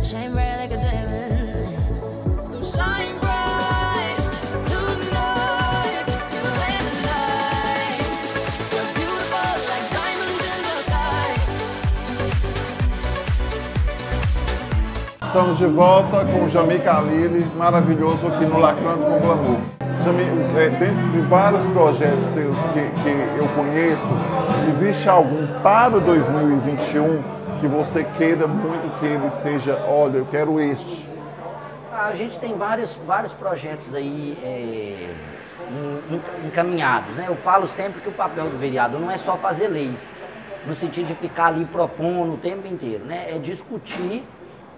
like a. So shine bright. Estamos de volta com o Jami Khalili, maravilhoso aqui no Lacrando com Glamour. Jami, é, dentro de vários projetos seus que, que eu conheço, existe algum para 2021 que você queira muito que ele seja, olha, eu quero este? A gente tem vários, vários projetos aí é, en- en- encaminhados. Né? Eu falo sempre que o papel do vereador não é só fazer leis, no sentido de ficar ali propondo o tempo inteiro, né? é discutir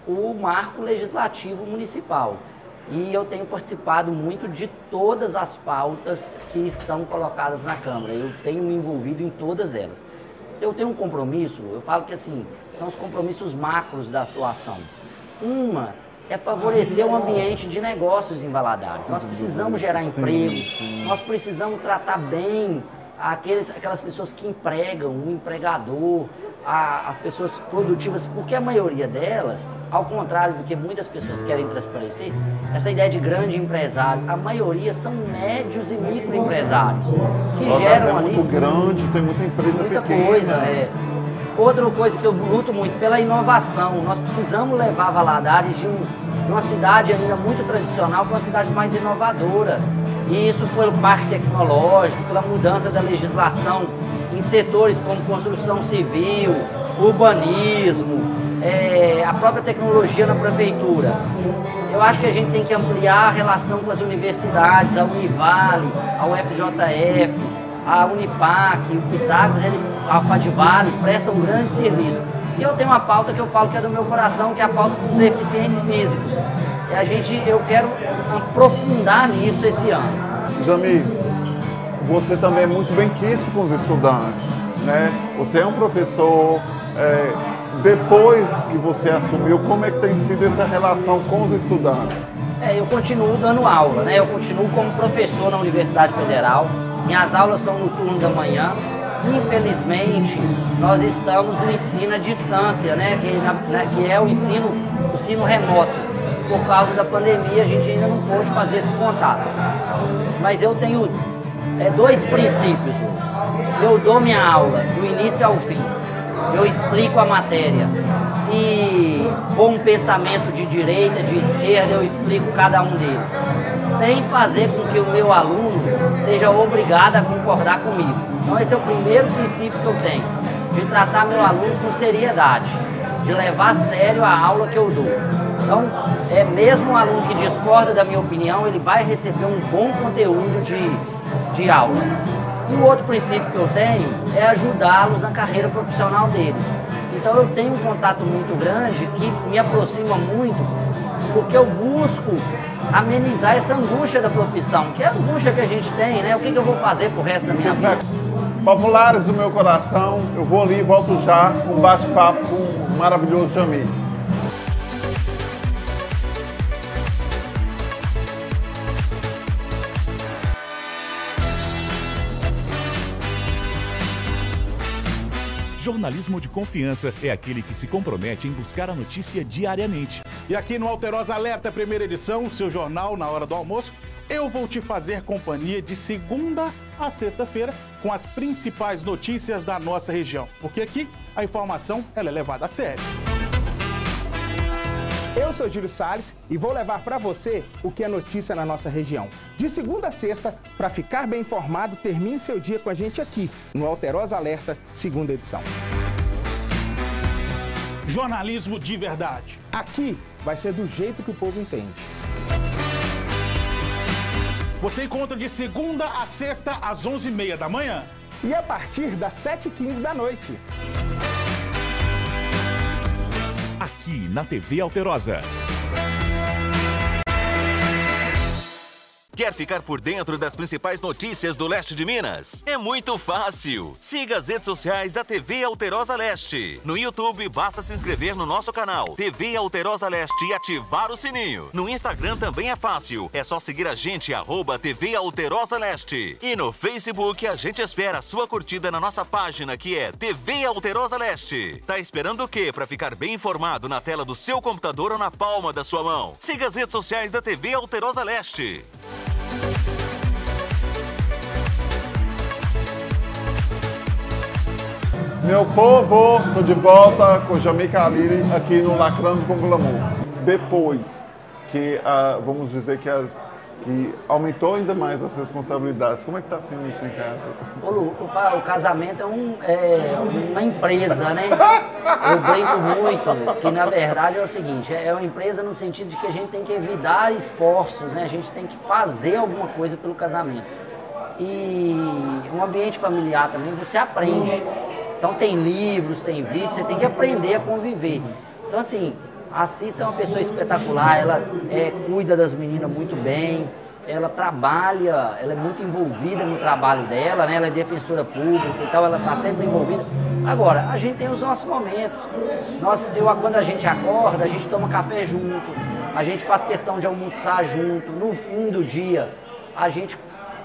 o marco legislativo municipal. E eu tenho participado muito de todas as pautas que estão colocadas na Câmara. Eu tenho me envolvido em todas elas. Eu tenho um compromisso, eu falo que assim, são os compromissos macros da atuação. Uma é favorecer um ambiente de negócios em Valadares. Nós precisamos gerar emprego, nós precisamos tratar bem aqueles, aquelas pessoas que empregam, o empregador, a- as pessoas produtivas, porque a maioria delas, ao contrário do que muitas pessoas querem transparecer, essa ideia de grande empresário, a maioria são médios e microempresários que Valadares geram é ali muito grande, tem muita empresa muita pequena. coisa, é. Outra coisa que eu luto muito pela inovação. Nós precisamos levar Valadares de, um, de uma cidade ainda muito tradicional para uma cidade mais inovadora. E isso pelo parque tecnológico, pela mudança da legislação setores como construção civil, urbanismo, é, a própria tecnologia na prefeitura. Eu acho que a gente tem que ampliar a relação com as universidades, a Univale, a UFJF, a Unipac, o Pitágoras, eles, a Fadivale, prestam um grande serviço. E eu tenho uma pauta que eu falo que é do meu coração, que é a pauta dos deficientes físicos. E a gente, eu quero aprofundar nisso esse ano. Jami, você também é muito bem quisto com os estudantes, né? Você é um professor, é, depois que você assumiu, como é que tem sido essa relação com os estudantes? É, eu continuo dando aula, né? Eu continuo como professor na Universidade Federal. Minhas aulas são no turno da manhã. Infelizmente, nós estamos no ensino à distância, né? Que, né, que é o ensino, o ensino remoto. Por causa da pandemia, a gente ainda não pôde fazer esse contato. Mas eu tenho é, dois princípios. Eu dou minha aula do início ao fim. Eu explico a matéria. Se for um pensamento de direita, de esquerda, eu explico cada um deles. Sem fazer com que o meu aluno seja obrigado a concordar comigo. Então esse é o primeiro princípio que eu tenho. De tratar meu aluno com seriedade. De levar a sério a aula que eu dou. Então, é mesmo um aluno que discorda da minha opinião, ele vai receber um bom conteúdo de, de aula. E o outro princípio que eu tenho é ajudá-los na carreira profissional deles. Então eu tenho um contato muito grande que me aproxima muito, porque eu busco amenizar essa angústia da profissão, que é a angústia que a gente tem, né? O que, que eu vou fazer pro resto da minha vida? Populares do meu coração, eu vou ali e volto já com um bate-papo com o maravilhoso Jami. Jornalismo de confiança é aquele que se compromete em buscar a notícia diariamente. E aqui no Alterosa Alerta, primeira edição, seu jornal na hora do almoço, eu vou te fazer companhia de segunda a sexta-feira com as principais notícias da nossa região. Porque aqui a informação ela é levada a sério. Eu sou Júlio Salles e vou levar para você o que é notícia na nossa região. De segunda a sexta, para ficar bem informado, termine seu dia com a gente aqui no Alterosa Alerta, segunda edição. Jornalismo de verdade. Aqui vai ser do jeito que o povo entende. Você encontra de segunda a sexta às 11h30 da manhã. E a partir das 7h15 da noite. Aqui na TV Alterosa. Quer ficar por dentro das principais notícias do leste de Minas? É muito fácil. Siga as redes sociais da TV Alterosa Leste. No YouTube, basta se inscrever no nosso canal TV Alterosa Leste e ativar o sininho. No Instagram também é fácil. É só seguir a gente, arroba TV Alterosa Leste. E no Facebook, a gente espera a sua curtida na nossa página, que é TV Alterosa Leste. Tá esperando o quê para ficar bem informado na tela do seu computador ou na palma da sua mão? Siga as redes sociais da TV Alterosa Leste. Meu povo, tô de volta com Jamie Khalili aqui no Lacrando com Glamour. Depois que, ah, vamos dizer que, as, que aumentou ainda mais as responsabilidades, como é que tá sendo isso em casa? Ô, Lu, o, fa- o casamento é, um, é uma empresa, né? Eu brinco muito que, na verdade, é o seguinte, é uma empresa no sentido de que a gente tem que evitar esforços, né? A gente tem que fazer alguma coisa pelo casamento. E um ambiente familiar também, você aprende. Então tem livros, tem vídeos, você tem que aprender a conviver. Então assim, a Cissa é uma pessoa espetacular, ela é, cuida das meninas muito bem, ela trabalha, ela é muito envolvida no trabalho dela, né? ela é defensora pública e tal, ela está sempre envolvida. Agora, a gente tem os nossos momentos. Nós, eu, quando a gente acorda, a gente toma café junto, a gente faz questão de almoçar junto, no fim do dia, a gente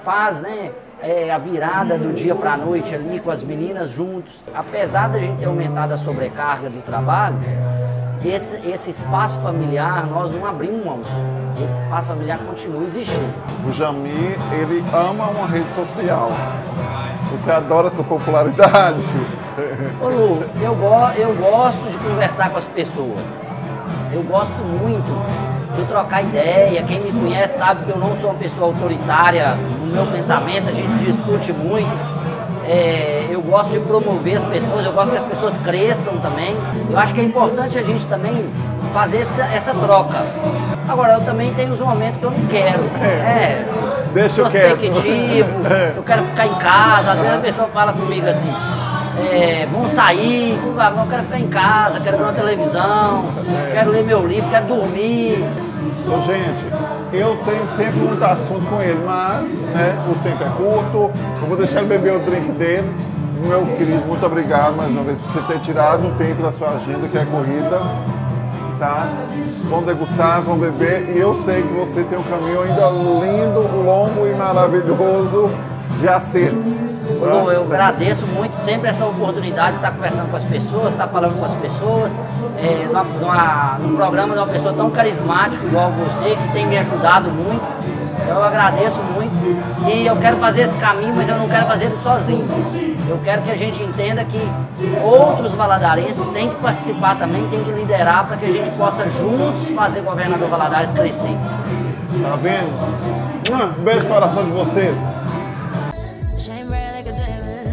faz né, é, a virada do dia para a noite ali com as meninas juntos. Apesar da gente ter aumentado a sobrecarga do trabalho, esse, esse espaço familiar nós não abrimos mão. Esse espaço familiar continua existindo. O Jami, ele ama uma rede social. Você adora essa popularidade. Ô Lu, eu, go eu gosto de conversar com as pessoas. Eu gosto muito de trocar ideia. Quem me conhece sabe que eu não sou uma pessoa autoritária no meu pensamento, a gente discute muito. É, eu gosto de promover as pessoas, eu gosto que as pessoas cresçam também. Eu acho que é importante a gente também fazer essa, essa troca. Agora, eu também tenho os momentos que eu não quero. É, Deixa quieto. prospectivo, eu quero ficar em casa. Às vezes a pessoa fala comigo assim, é, vamos sair, eu quero ficar em casa, quero ver uma televisão, quero ler meu livro, quero dormir. Ô, gente, eu tenho sempre muito assunto com ele, mas né, o tempo é curto. Eu vou deixar ele beber o drink dele. Meu querido, muito obrigado mais uma vez por você ter tirado um tempo da sua agenda, que é corrida. Tá? Vão degustar, vão beber. E eu sei que você tem um caminho ainda lindo, longo e maravilhoso de acertos. Lu, eu agradeço muito sempre essa oportunidade de estar conversando com as pessoas, estar falando com as pessoas, é, numa, numa- num programa de uma pessoa tão carismática igual você, que tem me ajudado muito. Eu agradeço muito e eu quero fazer esse caminho, mas eu não quero fazer ele sozinho. Eu quero que a gente entenda que outros valadarenses têm que participar também, têm que liderar para que a gente possa juntos fazer o governador Valadares crescer. Tá vendo? Um beijo no coração de vocês. Sarah.